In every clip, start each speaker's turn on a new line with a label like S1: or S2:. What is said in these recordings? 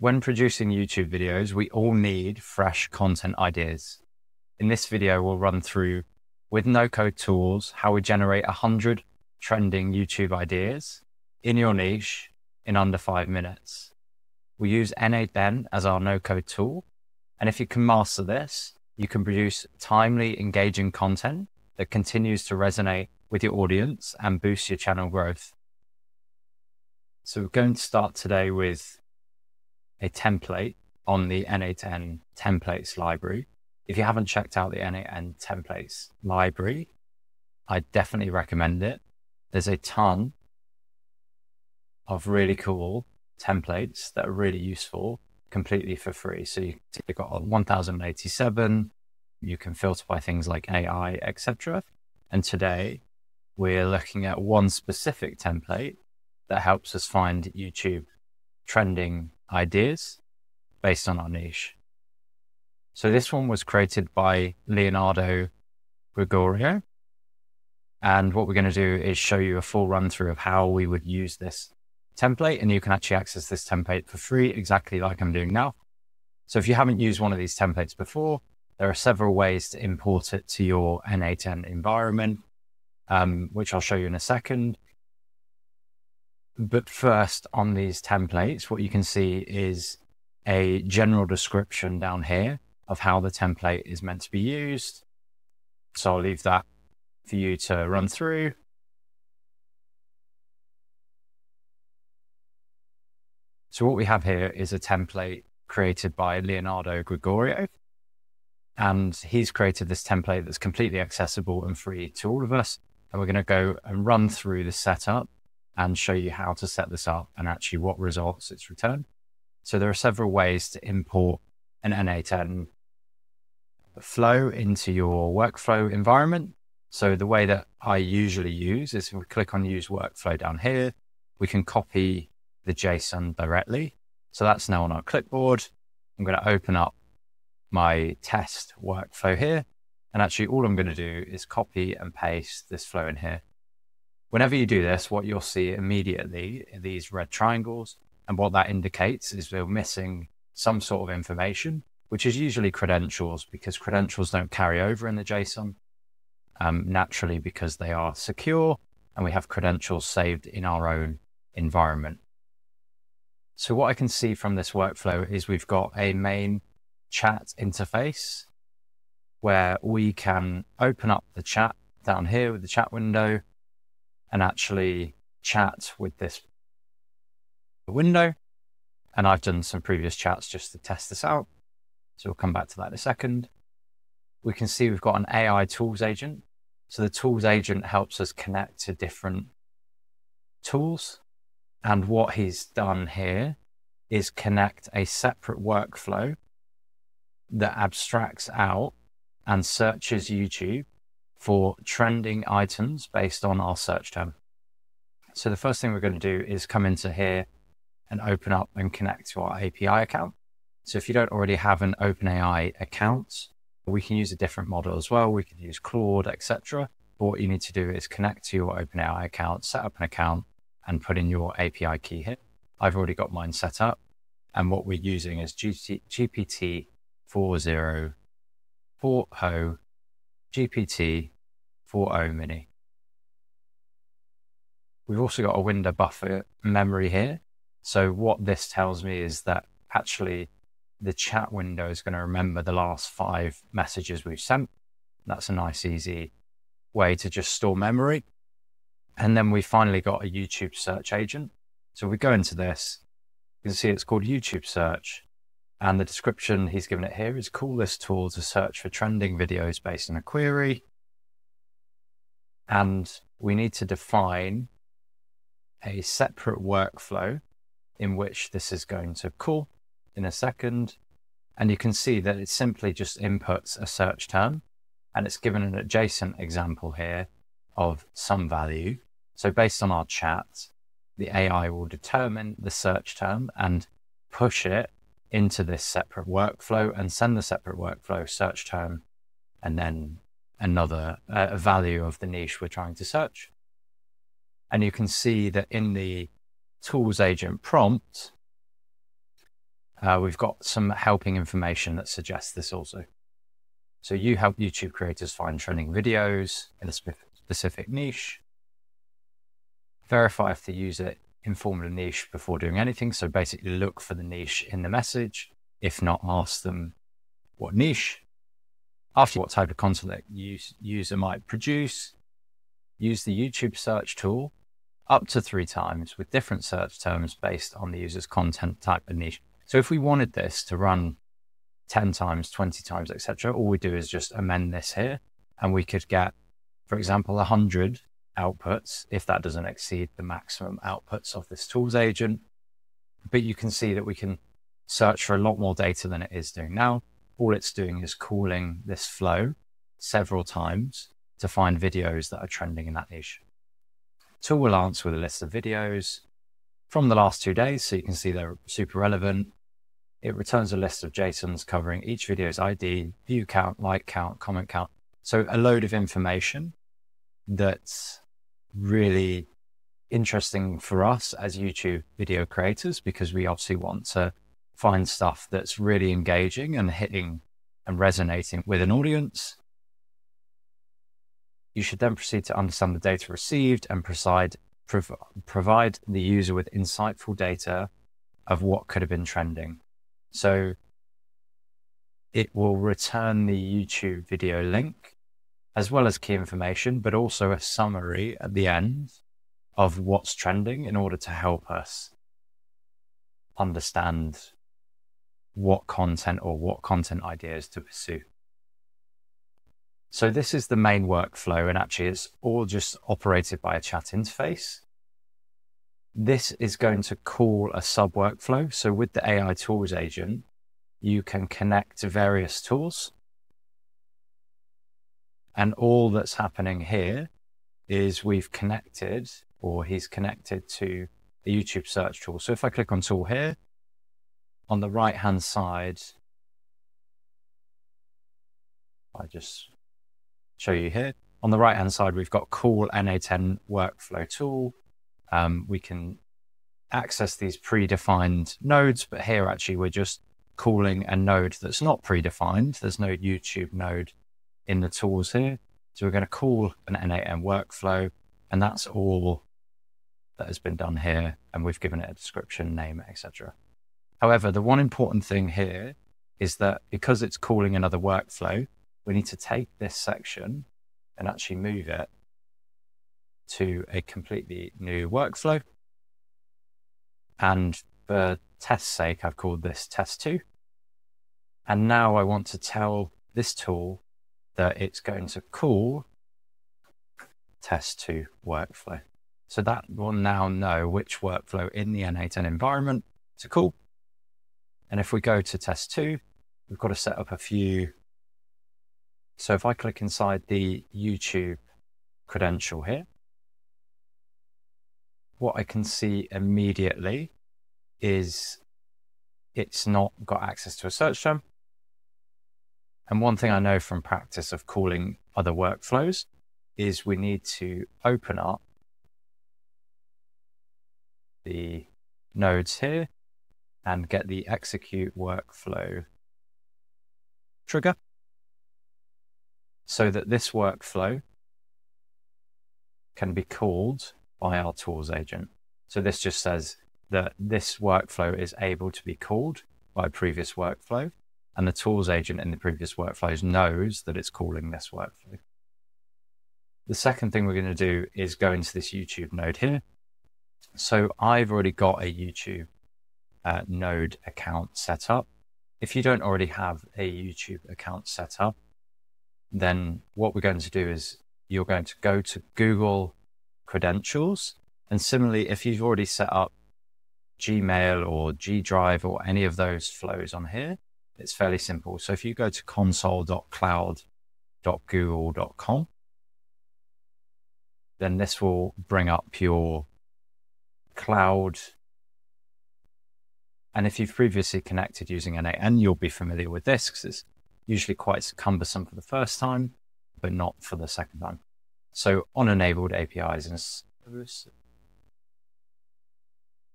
S1: When producing YouTube videos, we all need fresh content ideas. In this video, we'll run through with no code tools how we generate 100 trending YouTube ideas in your niche in under five minutes. We use N8N as our no code tool. And if you can master this, you can produce timely, engaging content that continues to resonate with your audience and boost your channel growth. So we're going to start today with a template on the N8N templates library. If you haven't checked out the N8N templates library, I definitely recommend it. There's a ton of really cool templates that are really useful completely for free. So you, have got 1087, you can filter by things like AI, etc. And today we're looking at one specific template that helps us find YouTube trending ideas based on our niche. So this one was created by Leonardo Gregorio. And what we're going to do is show you a full run through of how we would use this template. And you can actually access this template for free, exactly like I'm doing now. So if you haven't used one of these templates before, there are several ways to import it to your N8N environment, um, which I'll show you in a second. But first, on these templates, what you can see is a general description down here of how the template is meant to be used. So I'll leave that for you to run through. So what we have here is a template created by Leonardo Gregorio. And he's created this template that's completely accessible and free to all of us. And we're going to go and run through the setup and show you how to set this up and actually what results it's returned. So there are several ways to import an N8N flow into your workflow environment. So the way that I usually use is if we click on use workflow down here, we can copy the JSON directly. So that's now on our clipboard. I'm going to open up my test workflow here. And actually all I'm going to do is copy and paste this flow in here. Whenever you do this, what you'll see immediately these red triangles. And what that indicates is we're missing some sort of information, which is usually credentials because credentials don't carry over in the JSON um, naturally because they are secure and we have credentials saved in our own environment. So what I can see from this workflow is we've got a main chat interface where we can open up the chat down here with the chat window and actually chat with this window. And I've done some previous chats just to test this out. So we'll come back to that in a second. We can see we've got an AI tools agent. So the tools agent helps us connect to different tools. And what he's done here is connect a separate workflow that abstracts out and searches YouTube for trending items based on our search term. So the first thing we're going to do is come into here and open up and connect to our API account. So if you don't already have an OpenAI account, we can use a different model as well. We can use Claude, etc. But what you need to do is connect to your OpenAI account, set up an account, and put in your API key here. I've already got mine set up. And what we're using is GPT 40 40 GPT 4.0 mini. We've also got a window buffer memory here. So what this tells me is that actually the chat window is going to remember the last five messages we've sent. That's a nice, easy way to just store memory. And then we finally got a YouTube search agent. So we go into this, you can see it's called YouTube search. And the description he's given it here is coolest tool to search for trending videos based on a query. And we need to define a separate workflow in which this is going to call in a second. And you can see that it simply just inputs a search term and it's given an adjacent example here of some value. So based on our chat, the AI will determine the search term and push it into this separate workflow and send the separate workflow search term and then another uh, value of the niche we're trying to search. And you can see that in the tools agent prompt, uh, we've got some helping information that suggests this also. So you help YouTube creators find trending videos in a specific niche, verify if the user informed a niche before doing anything. So basically look for the niche in the message. If not, ask them what niche, after what type of content that use, user might produce, use the YouTube search tool up to three times with different search terms based on the user's content type and niche. So if we wanted this to run 10 times, 20 times, etc., all we do is just amend this here and we could get, for example, 100 outputs if that doesn't exceed the maximum outputs of this tools agent. But you can see that we can search for a lot more data than it is doing now. All it's doing is calling this flow several times to find videos that are trending in that niche. Tool will answer with a list of videos from the last two days, so you can see they're super relevant. It returns a list of JSONs covering each video's ID, view count, like count, comment count. So a load of information that's really interesting for us as YouTube video creators because we obviously want to find stuff that's really engaging and hitting and resonating with an audience. You should then proceed to understand the data received and provide, prov- provide the user with insightful data of what could have been trending. So it will return the YouTube video link as well as key information, but also a summary at the end of what's trending in order to help us understand what content or what content ideas to pursue. So this is the main workflow and actually it's all just operated by a chat interface. This is going to call a sub workflow. So with the AI tools agent, you can connect to various tools and all that's happening here is we've connected, or he's connected to the YouTube search tool. So if I click on tool here, on the right hand side, I just show you here. On the right hand side, we've got call N8N workflow tool. Um, we can access these predefined nodes, but here actually we're just calling a node that's not predefined. There's no YouTube node in the tools here. So we're going to call an N8N workflow, and that's all that has been done here. And we've given it a description, name, etc. However, the one important thing here is that because it's calling another workflow, we need to take this section and actually move it to a completely new workflow. And for test sake, I've called this test two. And now I want to tell this tool that it's going to call test two workflow. So that will now know which workflow in the N8N environment to call. And if we go to test two, we've got to set up a few. So if I click inside the YouTube credential here, what I can see immediately is it's not got access to a search term. And one thing I know from practice of calling other workflows is we need to open up the nodes here and get the execute workflow trigger so that this workflow can be called by our tools agent. So this just says that this workflow is able to be called by previous workflow and the tools agent in the previous workflows knows that it's calling this workflow. The second thing we're going to do is go into this YouTube node here. So I've already got a YouTube uh, node account set up. If you don't already have a YouTube account set up, then what we're going to do is you're going to go to Google credentials. And similarly, if you've already set up Gmail or G Drive or any of those flows on here, it's fairly simple. So if you go to console.cloud.google.com, then this will bring up your cloud. And if you've previously connected using N8N, you'll be familiar with this because it's usually quite cumbersome for the first time, but not for the second time. So on enabled APIs and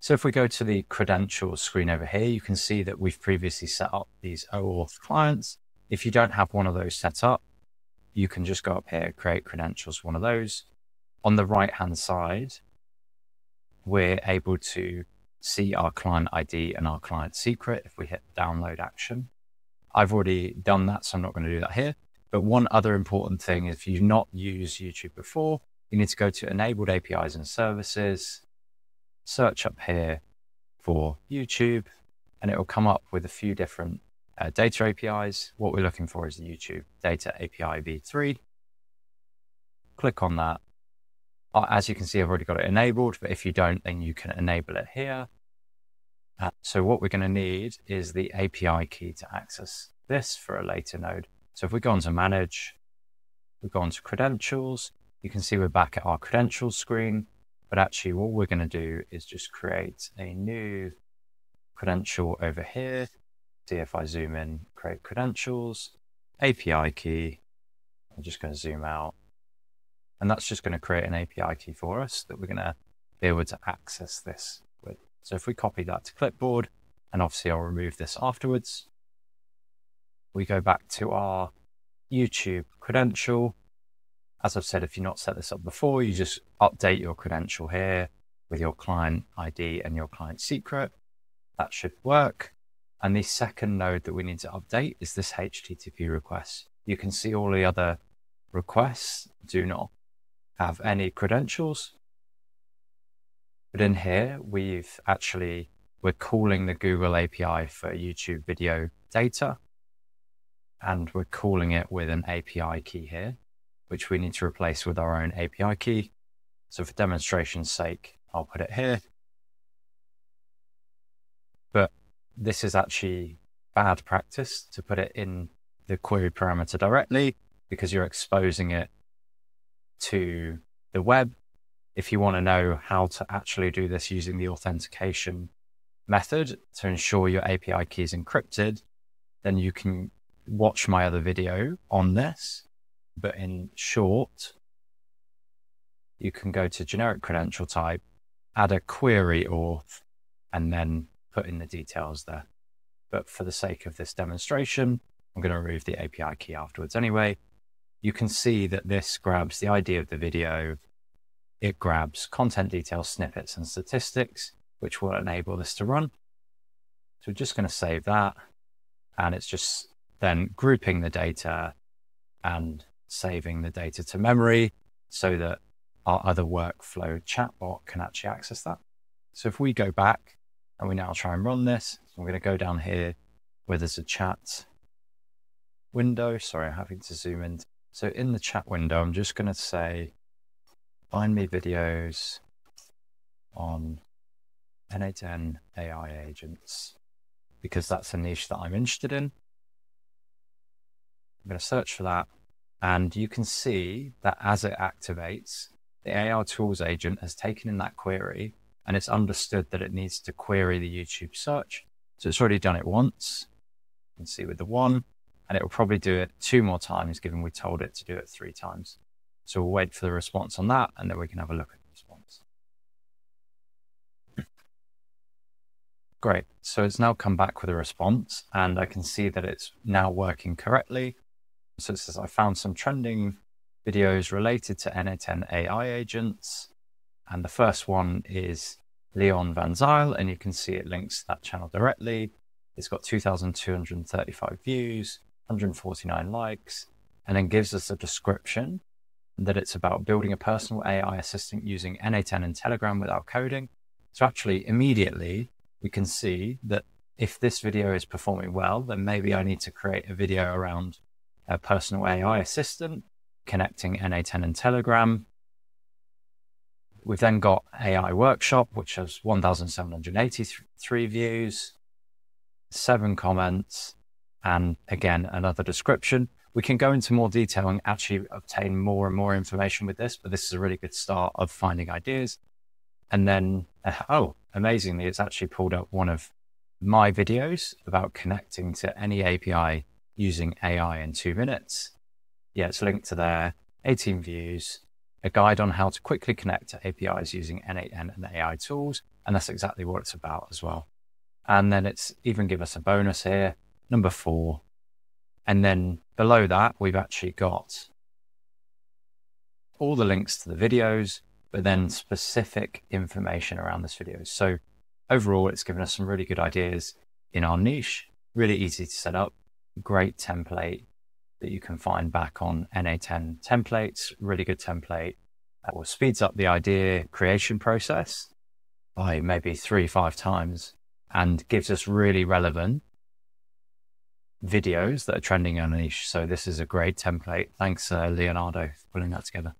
S1: So if we go to the credentials screen over here, you can see that we've previously set up these OAuth clients. If you don't have one of those set up, you can just go up here, create credentials, one of those. On the right hand side, we're able to see our client ID and our client secret if we hit download action. I've already done that, so I'm not going to do that here. But one other important thing, is if you've not used YouTube before, you need to go to enabled APIs and services, search up here for YouTube, and it will come up with a few different uh, data APIs. What we're looking for is the YouTube Data API v3. Click on that. Uh, as you can see, I've already got it enabled, but if you don't, then you can enable it here. Uh, so what we're going to need is the API key to access this for a later node. So if we go on to manage, we go on to credentials, you can see we're back at our credentials screen, but actually what we're going to do is just create a new credential over here. See if I zoom in, create credentials, API key. I'm just going to zoom out. And that's just going to create an API key for us that we're going to be able to access this with. So if we copy that to clipboard, and obviously I'll remove this afterwards, we go back to our YouTube credential. As I've said, if you're not set this up before, you just update your credential here with your client ID and your client secret. That should work. And the second node that we need to update is this HTTP request. You can see all the other requests do not have any credentials. But in here, we've actually, we're calling the Google API for YouTube video data and we're calling it with an API key here, which we need to replace with our own API key. So for demonstration's sake, I'll put it here. But this is actually bad practice to put it in the query parameter directly because you're exposing it to the web. If you want to know how to actually do this using the authentication method to ensure your API key is encrypted, then you can watch my other video on this, but in short, you can go to generic credential type, add a query auth, and then put in the details there. But for the sake of this demonstration, I'm going to remove the API key afterwards anyway. You can see that this grabs the ID of the video. It grabs content details, snippets, and statistics, which will enable this to run. So we're just going to save that. And it's just then grouping the data and saving the data to memory so that our other workflow chatbot can actually access that. So if we go back and we now try and run this, I'm going to go down here where there's a chat window. Sorry, I'm having to zoom in. So in the chat window, I'm just going to say, find me videos on N8N AI agents because that's a niche that I'm interested in. I'm going to search for that. And you can see that as it activates, the AR tools agent has taken in that query and it's understood that it needs to query the YouTube search. So it's already done it once. You can see with the one, and it will probably do it two more times, given we told it to do it three times. So we'll wait for the response on that, and then we can have a look at the response. Great. So it's now come back with a response, and I can see that it's now working correctly. So it says, I found some trending videos related to N8N AI agents. And the first one is Leon Van Zyl, and you can see it links that channel directly. It's got 2,235 views, 149 likes, and then gives us a description that it's about building a personal AI assistant using N8N and Telegram without coding. So actually, immediately, we can see that if this video is performing well, then maybe I need to create a video around a personal AI assistant, connecting N8N and Telegram. We've then got AI Workshop, which has 1,783 views, seven comments, and again, another description. We can go into more detail and actually obtain more and more information with this, but this is a really good start of finding ideas. And then, uh, oh, amazingly, it's actually pulled up one of my videos about connecting to any API using AI in two minutes. Yeah, it's linked to there, 18 views, a guide on how to quickly connect to APIs using N8N and AI tools. And that's exactly what it's about as well. And then it's even give us a bonus here, number four. And then below that, we've actually got all the links to the videos, but then specific information around this video. So overall, it's given us some really good ideas in our niche, really easy to set up, great template that you can find back on N8N templates, really good template that will speeds up the idea creation process by maybe three, five times and gives us really relevant videos that are trending on niche. So this is a great template. Thanks, uh, Leonardo, for pulling that together.